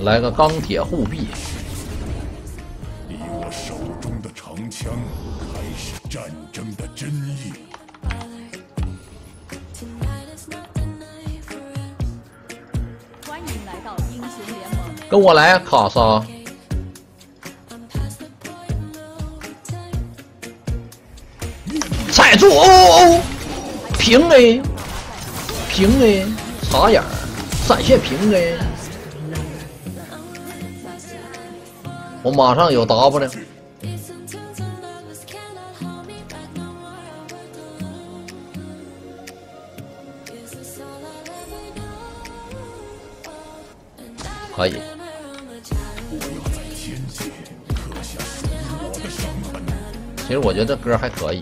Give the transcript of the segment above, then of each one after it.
来个钢铁护臂。以我手中的长枪开始战争的真意。欢迎来到英雄联盟。跟我来，卡莎。踩住！哦哦，平 A，平 A，插眼儿，闪现平 A。我马上有 W。可以。其实我觉得这歌还可以。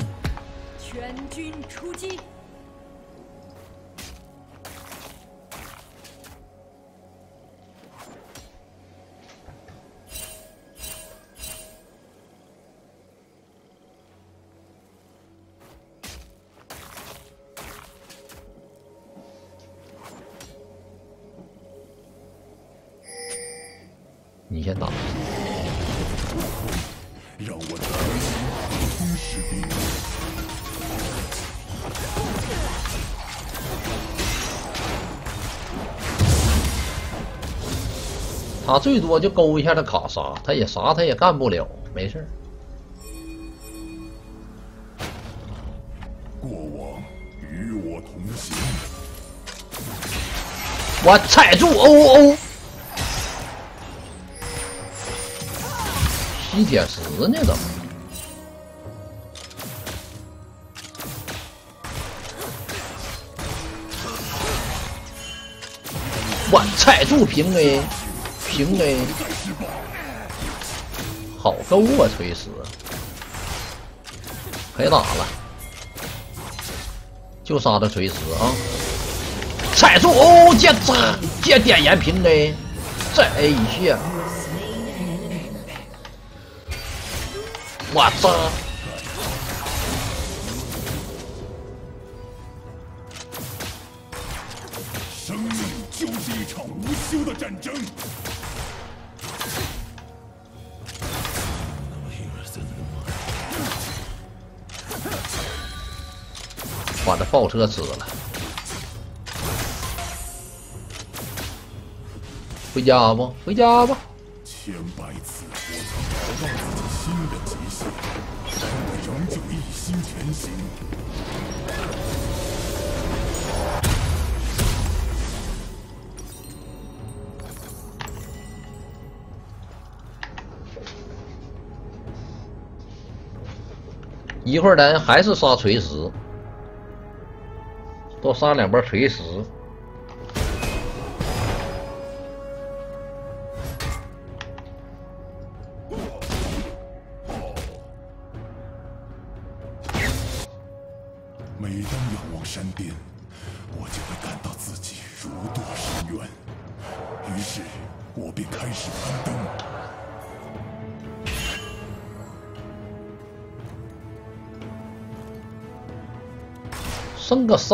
全军出击！先打。让我。他最多就勾一下他卡莎，他也啥他也干不了，没事儿。过往与我同行。我踩住哦哦，吸铁石呢？怎么？我踩住平 A，平 A，好勾啊！锤石，可以打了，就杀他锤石啊！踩住哦，接这接点燃平 A，再 A 一下，我操！生命就是一场无休的战争。把这爆车吃了，回家不？回家吧。千百次我曾找到自己新的极限，但我仍旧一心前行。一会儿咱还是杀锤石，多杀两波锤石。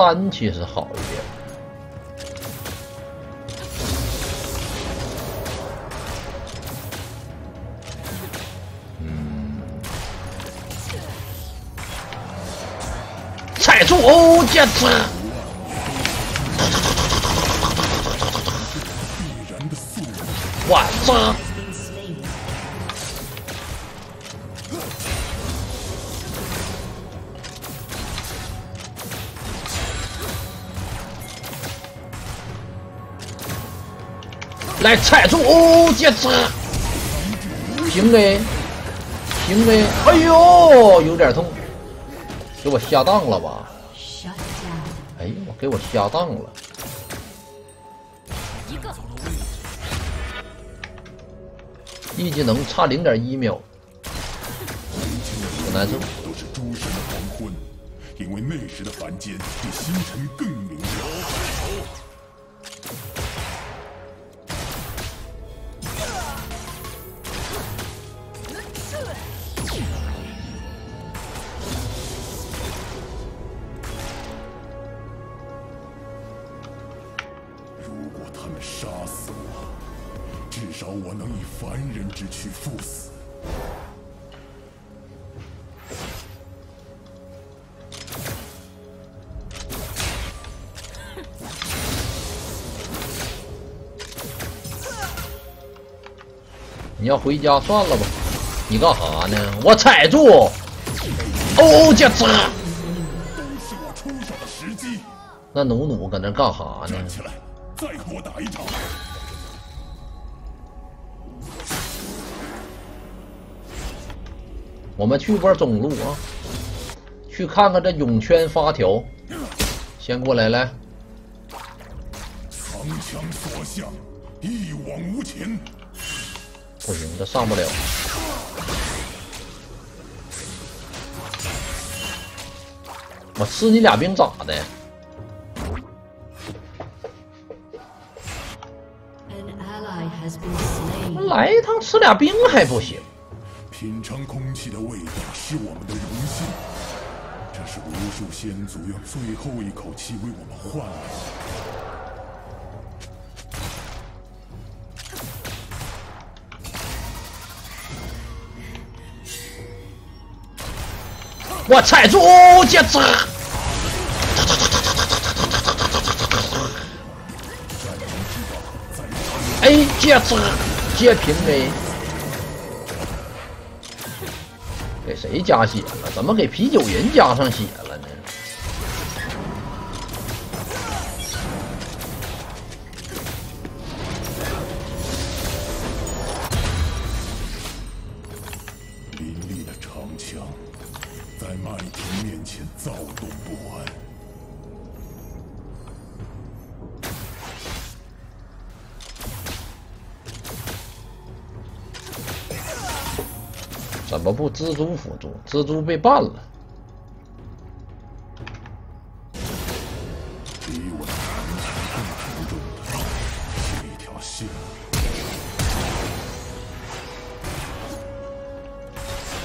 三其实好一点。嗯。踩住哦，这次必然来踩住哦，这次平 A，平 A，哎呦，有点痛，给我下当了吧？哎呦，我给我下当了。一个一技能差零点一秒，很难受。都是诸神的黄昏，因为那时的凡间比星辰更明亮。要回家算了吧，你干啥呢？我踩住，哦，这这，都是我出手的时机。那努努搁那干啥呢？再和我打一场。我们去波中路啊，去看看这泳圈发条。先过来，来，长枪所向，一往无前。不行，这上不了。我吃你俩兵咋的.来一趟吃俩兵还不行？品尝空气的味道是我们的荣幸，这是无数先祖用最后一口气为我们换来的。我踩住，这这，哎，接这接平 A，给谁加血了？怎么给啤酒人加上血了呢？蜘蛛辅助？蜘蛛被办了。比我的长枪更沉重的是一条线。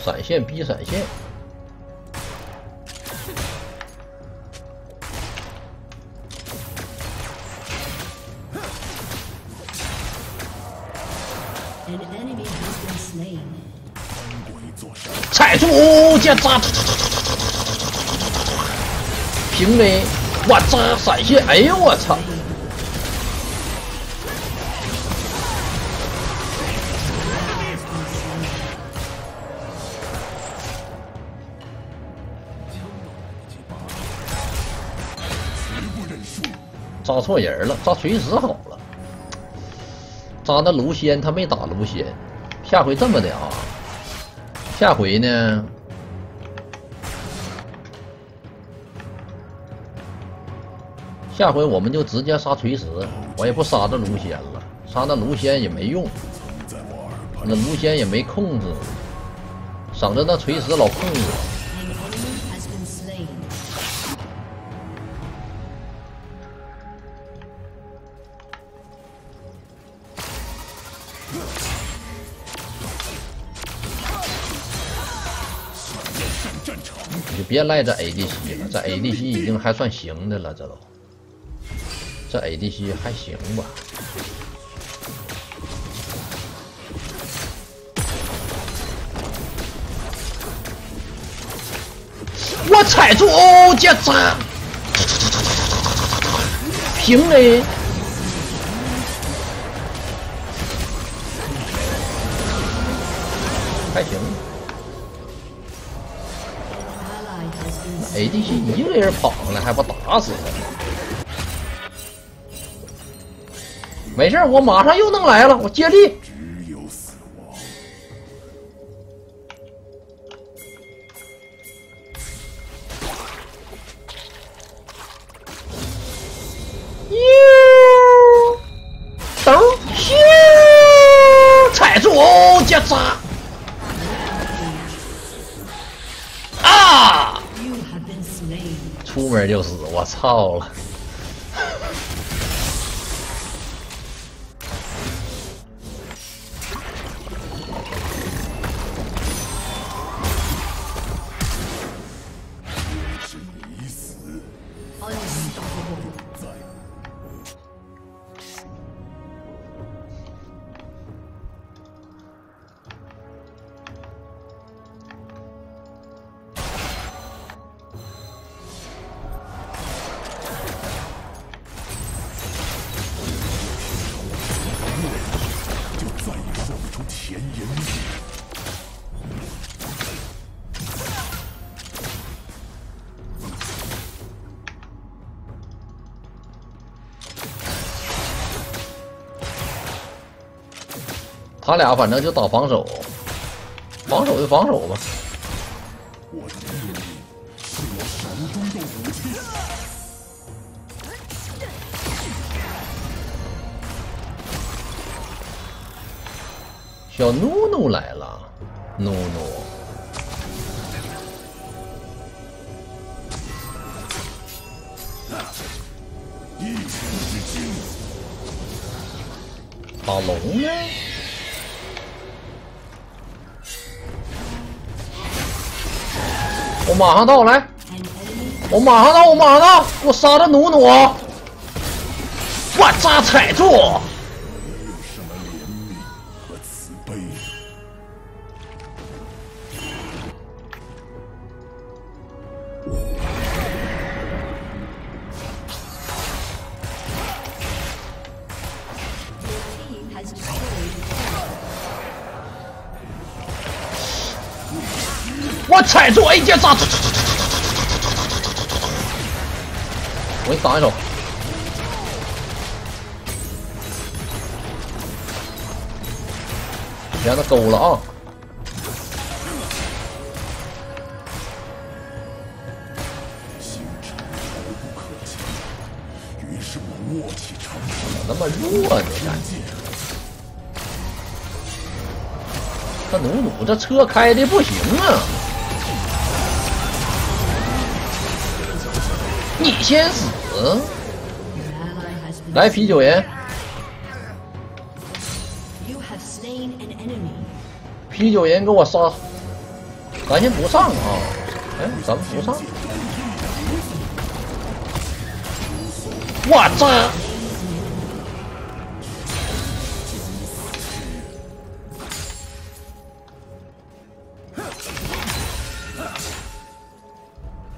闪现逼闪现，enemy has been slain. 鬼做山，踩住，这扎，平 A，我扎闪现，哎呦我操！绝不认输。扎错人了，扎锤石好了，扎那卢仙他没打卢仙，下回这么的啊，下回呢，下回我们就直接杀锤石，我也不杀这卢仙了，杀那卢仙也没用，那卢仙也没控制，省得那锤石老控制。我别赖这 ADC 了，这 ADC 已经还算行的了，这都，这 ADC 还行吧。我踩住哦，这扎，平 A，ADC 一个人跑了还不打死他？没事我马上又能来了，我接力。就死，我操了！他俩反正就打防守，防守就防守吧。小努努来了，努马上到，来，我马上到，我马上到，给我杀的努努！我扎踩住！我踩住 A 键扎！我给你挡一手。别让他勾了啊！星辰遥不可及，于是我握起长枪，那么弱呢？感觉这努努这车开的不行啊！天使，来啤酒人，啤酒人给我杀！咱先不上啊，哎，咱们不上。我操！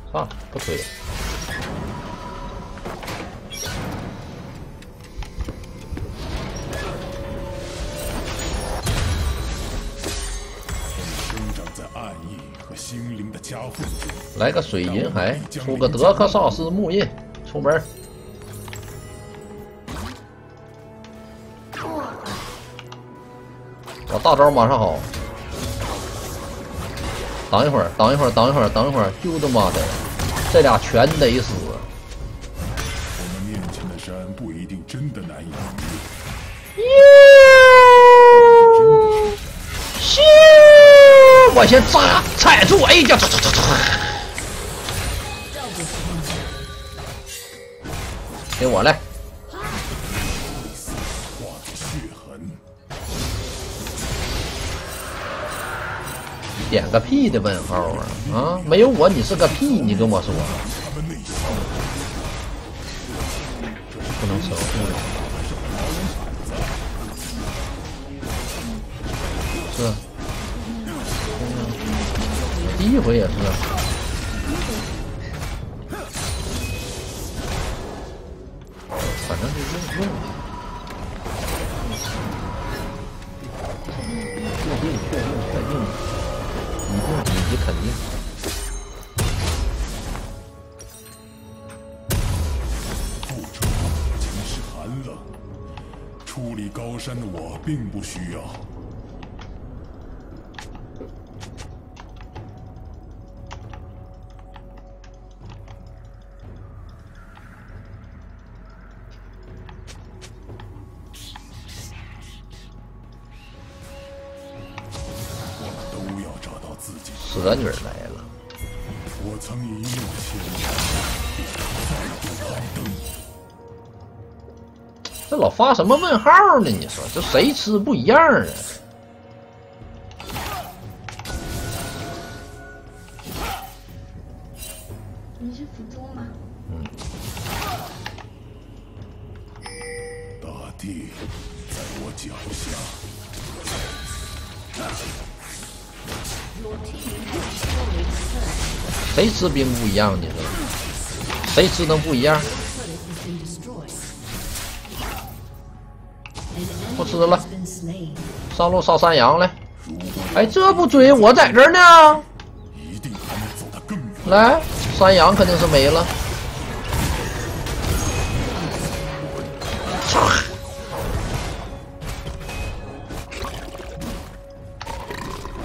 算了，不推了。来个水银海，出个德克萨斯木印，出门儿。我大招马上好，等一会儿，等一会儿，等一会儿，等一会儿，就他妈的，这俩全得死！我们面前的山不一定真的难以逾咻！我先扎踩住，哎呀，给我来，点个屁的问号啊啊！没有我你是个屁，你跟我说，不能吃。是，第一回也是。山的我并不需要。发什么问号呢？你说这谁吃不一样啊？你是辅助吗？大地在我脚下。谁吃兵不一样？你说谁吃能不一样？不吃了上路杀山羊来。哎，这不追我在这儿呢。一定还能走得更远。来，山羊肯定是没了。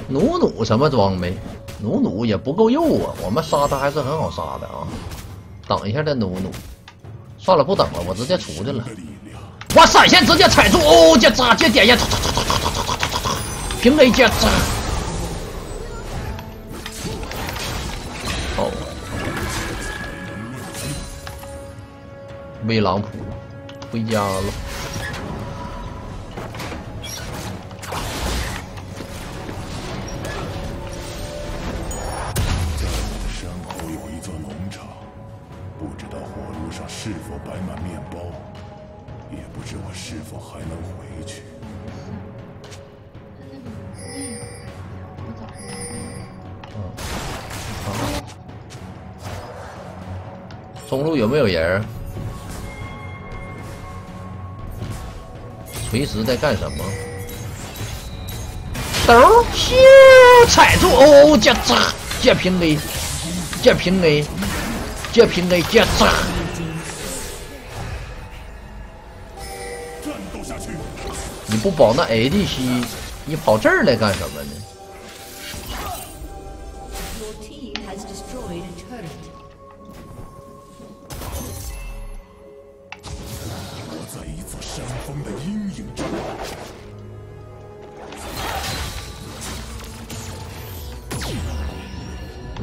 努什么装备？努努也不够用啊！我们杀他还是很好杀的啊！等一下再努努。算了，不等了，我直接出去了。我闪现直接踩住，哦，这扎这点烟，平 A 接扎。哦，威狼普回家了。身后有一座农场，不知道火炉上是否摆满面包，不知我是否还能回去。中路有没有人？锤石在干什么？兜咻，踩住哦，这扎，这平 A，这平 A，这平 A，这扎。不保那 ADC，你跑这儿来干什么呢？Team has destroyed a turret. 我在一座山峰的阴影中。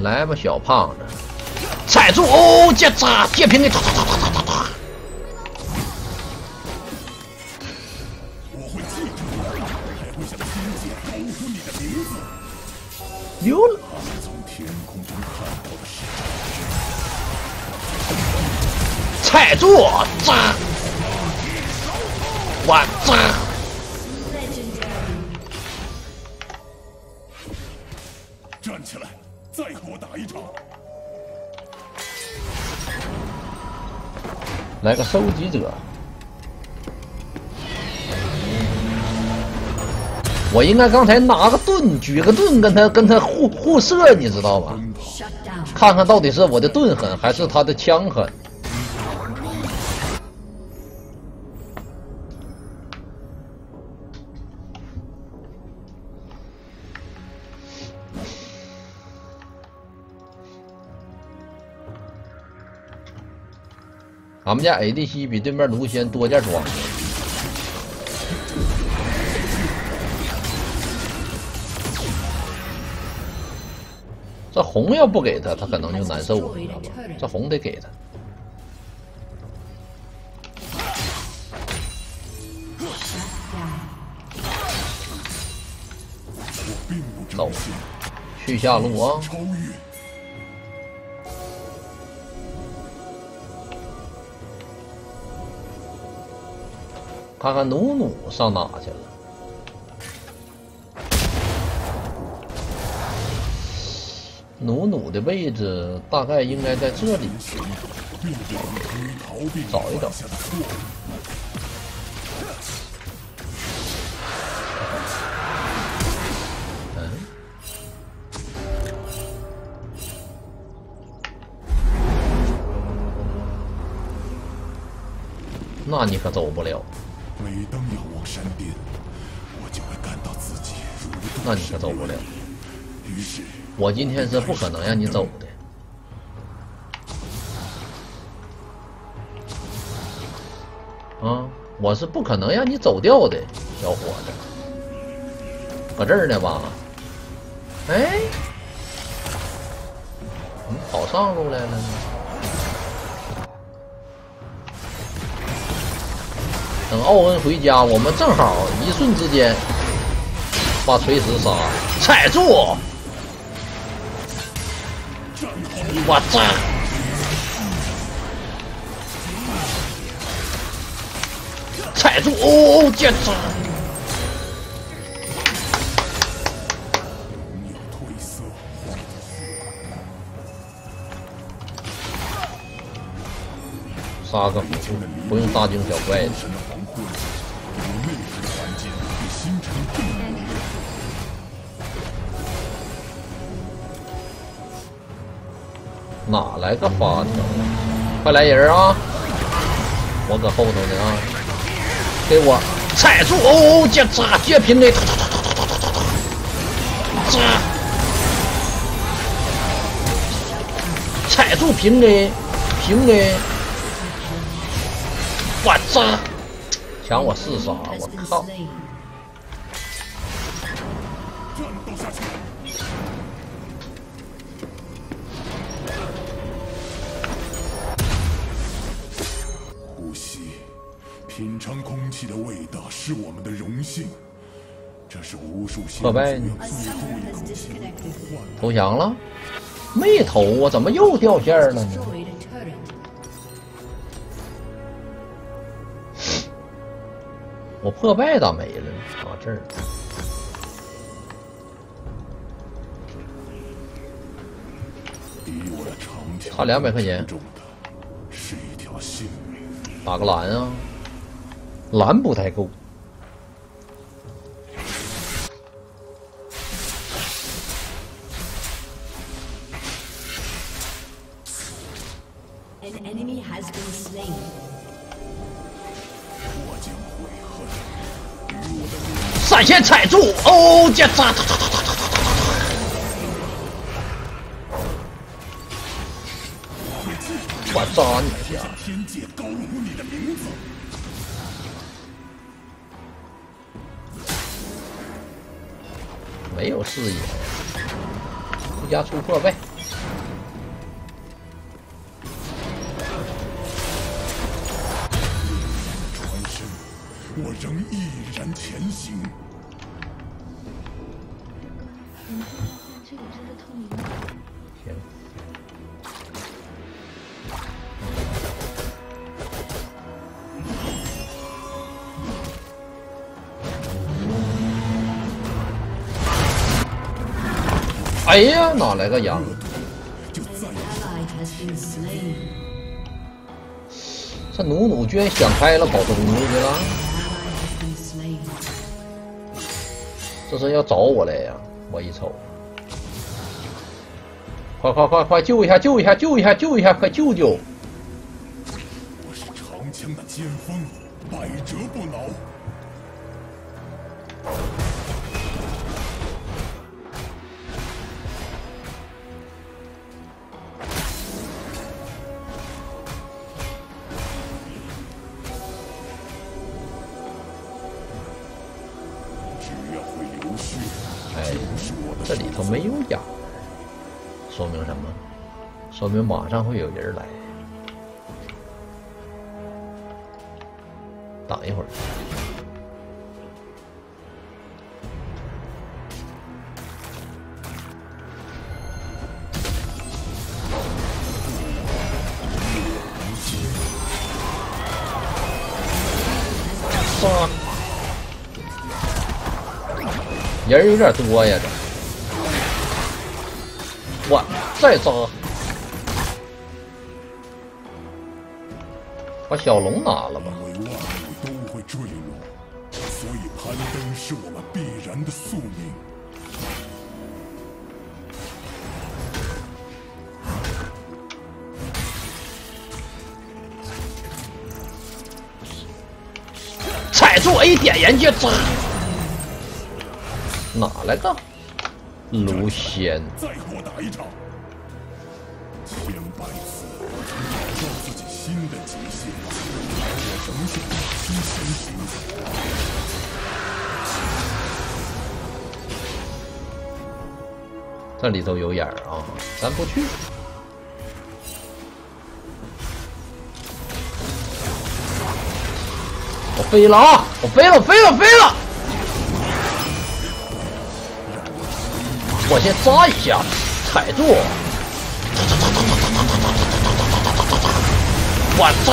来吧，小胖子，踩住哦，这扎，这平 A，哒哒哒收集者，我应该刚才拿个盾，举个盾跟他跟他互互射，你知道吧？看看到底是我的盾狠还是他的枪狠。俺们家 ADC 比对面卢仙多件装。这红要不给他，他可能就难受了，你知道吧？这红得给他。走，去下路啊！看看努努上哪去了？努努的位置大概应该在这里。找一找。嗯，那你可走不了，每当仰望山巅，我就会感到自己如那你可走不了。于是，我今天是不可能让你走的。啊，我是不可能让你走掉的，小伙子。搁这儿呢吧？哎，怎么跑上路来了呢？等奥恩回家，我们正好一瞬之间把锤石杀，踩住！我操！踩住！哦，这操！没有褪色。杀个辅助，不用大惊小怪的。哪来个发条？快来人啊！我搁后头呢啊！给我踩住！哦，接炸接平的！炸！踩住平的，平的，我扎，抢我四杀，我靠！品尝空气的味道是我们的荣幸。这是无数先祖破败用最后 summoner 一 has 口气为 disconnected. 我换来。投降了？没投啊？怎么又掉线了呢.我破败咋没了呢？啊，这儿。差两百块钱。打个蓝啊，蓝不太够。闪现踩住，哦，这咋？我扎你一下！天界高呼你的名字。没有视野，回家出破败。转身，我仍毅然前行。嗯，这个真是透明的。行，哎呀，哪来个羊？就再 An ally has been slain. 这努努居然想开了，跑东西去了，这是要找我来呀！我一瞅，快快快快救一下，救一下，救一下，救一下，快救救！我是长枪的尖锋，百折不挠。说明马上会有人来。等一会儿，人有点多呀，这。我再扎，小龙拿了吧。因为万物都会坠落，所以攀登是我们必然的宿命。踩住 A 点人家扎，哪来的卢仙？再和我打一场，极限，而我仍是必须前行。这里头有眼儿啊，咱不去。我飞了啊！我飞了，飞了，飞了！我先扎一下，踩住。我扎，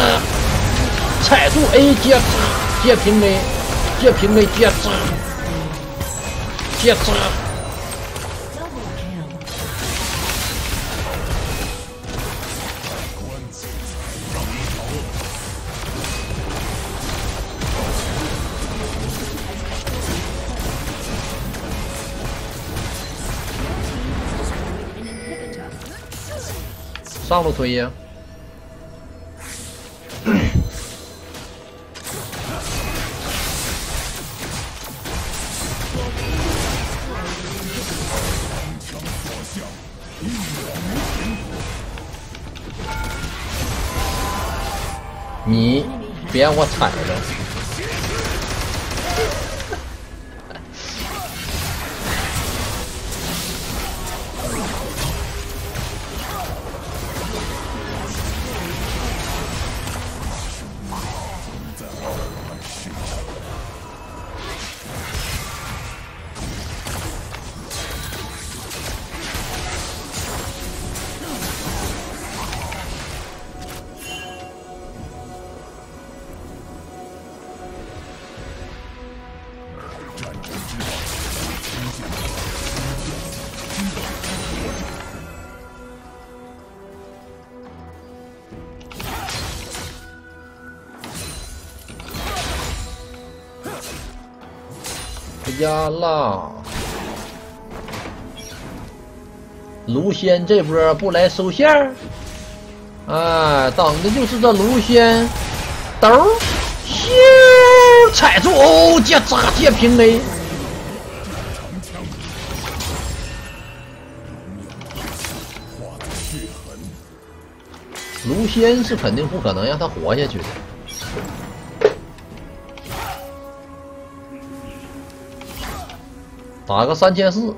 踩住 A 接扎，接平 A，接平 A 接扎，接扎。上路推呀！别让我踩着。压啦！卢仙这波不来收线儿，哎，等的就是这卢仙，兜儿，咻，踩住，哦，接扎接平 A，卢仙是肯定不可能让他活下去的。打个三千四，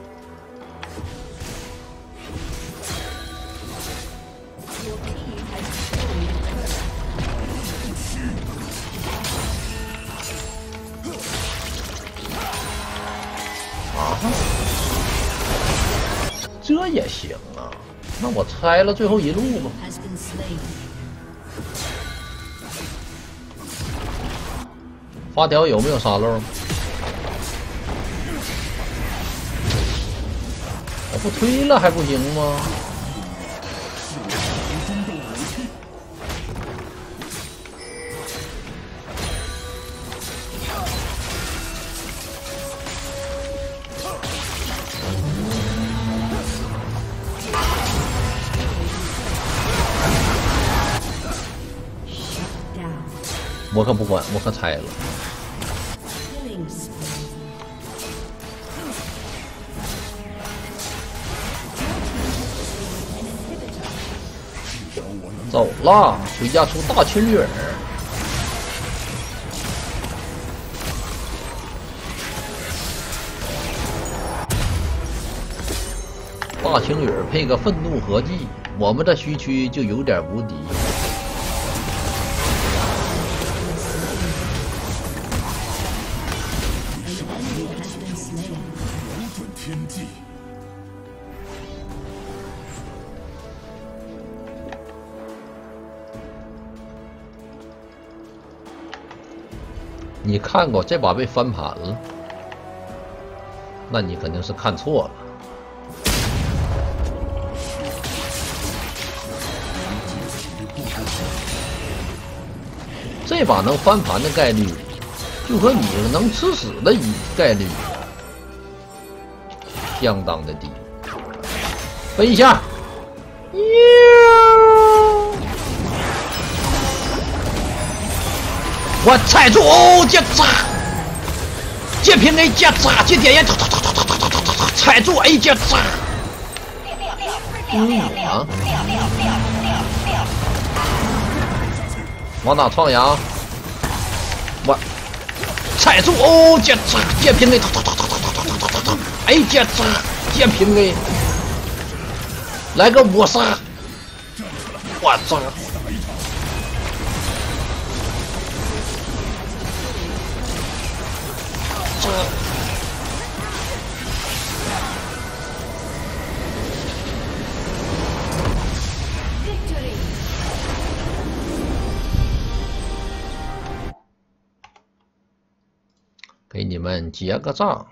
啊，这也行啊？那我拆了最后一路吧。发条有没有沙漏？不推了还不行吗我可不管，我可拆了。走了，回家出大青鱼儿。大青鱼儿配个愤怒合计，我们这虚区就有点无敌。看过这把被翻盘了，那你肯定是看错了。这把能翻盘的概率，就和你能吃屎的概率相当的低。飞一下，哟！我踩住，哦，接扎，接平 a，接扎，接点烟，踩住，哎，接啊。往哪烫呀？我踩住，哦，接扎，接平 a。哎，接扎，接平 a。来个五杀，我操。结个账